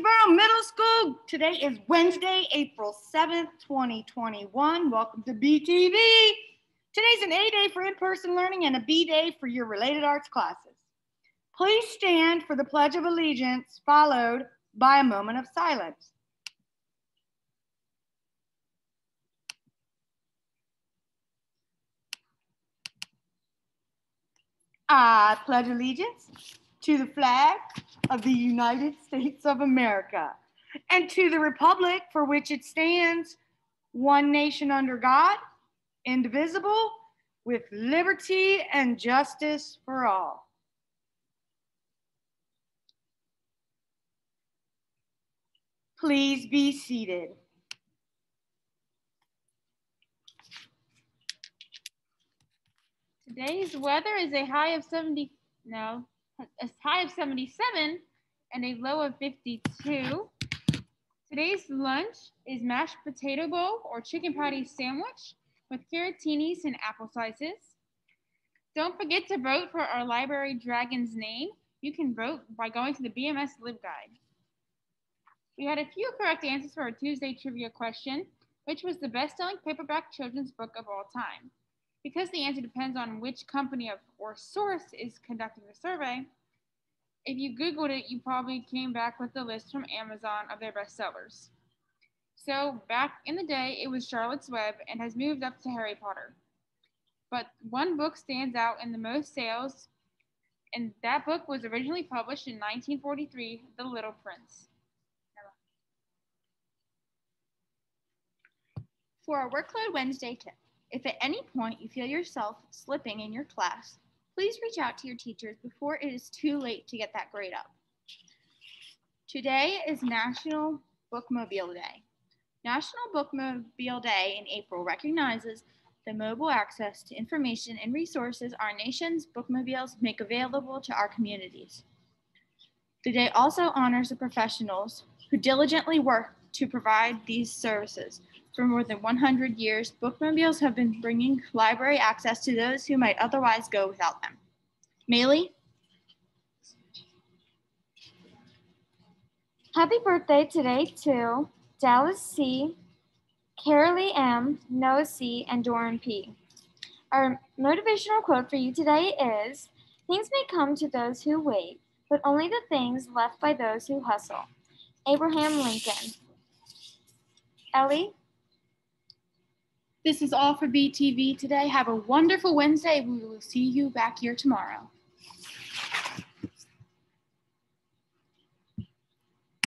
Waynesboro Middle School. Today is Wednesday, April 7th, 2021. Welcome to BTV. Today's an A day for in person learning and a B day for your related arts classes. Please stand for the Pledge of Allegiance, followed by a moment of silence. I pledge allegiance to the flag of the United States of America and to the republic for which it stands, one nation under God, indivisible, with liberty and justice for all. Please be seated. Today's weather is a high of 70, no, a high of 77 and a low of 52. Today's lunch is mashed potato bowl or chicken patty sandwich with carrotinis and apple slices. Don't forget to vote for our library dragon's name. You can vote by going to the BMS LibGuide. We had a few correct answers for our Tuesday trivia question, which was the best-selling paperback children's book of all time. Because the answer depends on which company of, or source is conducting the survey, if you Googled it, you probably came back with the list from Amazon of their bestsellers. So back in the day, it was Charlotte's Web and has moved up to Harry Potter. But one book stands out in the most sales, and that book was originally published in 1943, The Little Prince. For our Workload Wednesday tip, if at any point you feel yourself slipping in your class, please reach out to your teachers before it is too late to get that grade up. Today is National Bookmobile Day. National Bookmobile Day in April recognizes the mobile access to information and resources our nation's bookmobiles make available to our communities. The day also honors the professionals who diligently work to provide these services for more than 100 years, bookmobiles have been bringing library access to those who might otherwise go without them. Maylee? Happy birthday today to Dallas C., Carolee M., Noah C., and Doran P. Our motivational quote for you today is Things may come to those who wait, but only the things left by those who hustle. Abraham Lincoln. Ellie? This is all for BTV today. Have a wonderful Wednesday. We will see you back here tomorrow.